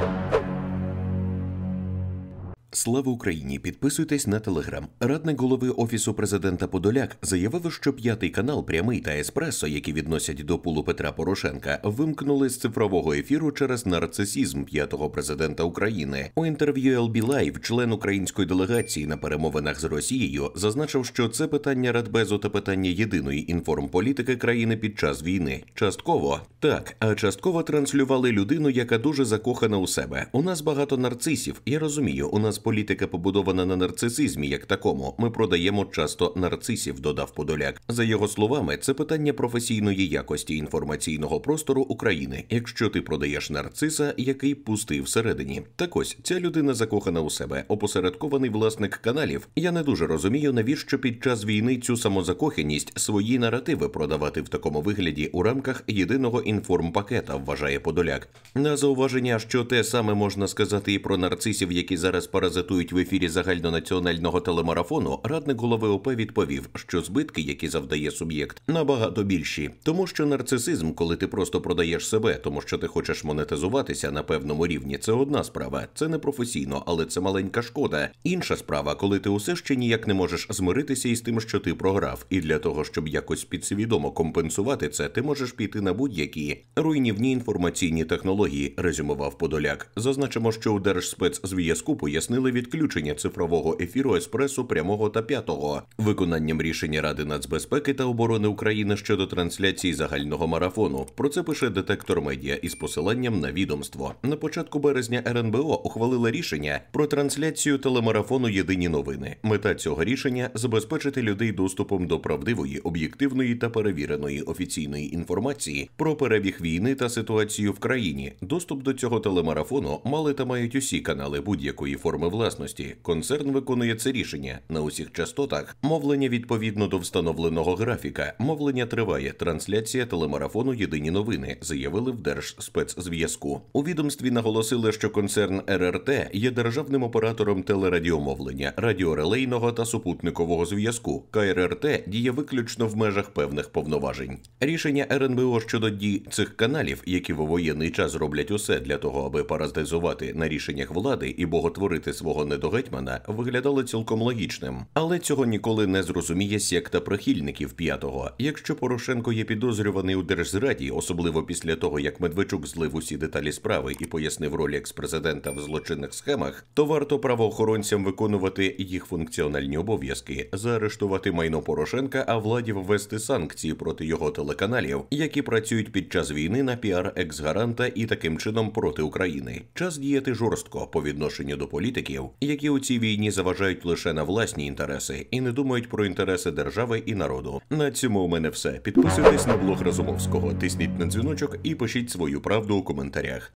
you. Слава Україні! Підписуйтесь на телеграм. Радник голови офісу президента Подоляк заявив, що п'ятий канал прямий та еспресо, які відносять до пулу Петра Порошенка, вимкнули з цифрового ефіру через нарцисізм п'ятого президента України. У інтерв'ю LB Live член української делегації на перемовинах з Росією зазначив, що це питання Радбезу та питання єдиної інформполітики країни під час війни. Частково так, а частково транслювали людину, яка дуже закохана у себе. У нас багато нарцисів. Я розумію, у нас політика побудована на нарцисизмі, як такому. Ми продаємо часто нарцисів, додав Подоляк. За його словами, це питання професійної якості інформаційного простору України. Якщо ти продаєш нарциса, який пустий всередині, так ось ця людина закохана у себе, опосередкований власник каналів. Я не дуже розумію, навіщо під час війни цю самозакоханість свої наративи продавати в такому вигляді у рамках єдиного інформпакета. Вважає Подоляк. На зауваження, що те саме можна сказати і про нарцисів, які зараз паразитують паразитують в ефірі загальнонаціонального телемарафону, радник голови ОП відповів, що збитки, які завдає суб'єкт, набагато більші, тому що нарцисизм, коли ти просто продаєш себе, тому що ти хочеш монетизуватися на певному рівні, це одна справа, це не професійно, але це маленька шкода. Інша справа, коли ти усе ще ніяк не можеш змиритися із тим, що ти програв, і для того, щоб якось підсвідомо компенсувати це, ти можеш піти на будь-які руйнівні інформаційні технології. Резюмував Подоляк. Зазначимо, що у Держспецзв'язку пояснили здійснили відключення цифрового ефіру еспресу прямого та п'ятого виконанням рішення Ради нацбезпеки та оборони України щодо трансляції загального марафону. Про це пише детектор медіа із посиланням на відомство. На початку березня РНБО ухвалила рішення про трансляцію телемарафону Єдині новини. Мета цього рішення забезпечити людей доступом до правдивої, об'єктивної та перевіреної офіційної інформації про перебіг війни та ситуацію в країні. Доступ до цього телемарафону мали та мають усі канали будь-якої форми власності. Концерн виконує це рішення на усіх частотах. Мовлення відповідно до встановленого графіка. Мовлення триває. Трансляція телемарафону Єдині новини заявили в Держспецзв'язку. У відомстві наголосили, що концерн РРТ є державним оператором телерадіомовлення, радіорелейного та супутникового зв'язку. КРРТ діє виключно в межах певних повноважень. Рішення РНБО щодо дій цих каналів, які в воєнний час роблять усе для того, аби паразитизувати на рішеннях влади і боготворити свого недогетьмана виглядало цілком логічним, але цього ніколи не зрозуміє секта прихильників п'ятого. Якщо Порошенко є підозрюваний у держзраді, особливо після того як Медведчук злив усі деталі справи і пояснив роль експрезидента в злочинних схемах, то варто правоохоронцям виконувати їх функціональні обов'язки, заарештувати майно Порошенка, а владі ввести санкції проти його телеканалів, які працюють під час війни на піар екс-гаранта і таким чином проти України. Час діяти жорстко по відношенню до політики політиків, які у цій війні заважають лише на власні інтереси і не думають про інтереси держави і народу. На цьому у мене все. Підписуйтесь на блог Разумовського, тисніть на дзвіночок і пишіть свою правду у коментарях.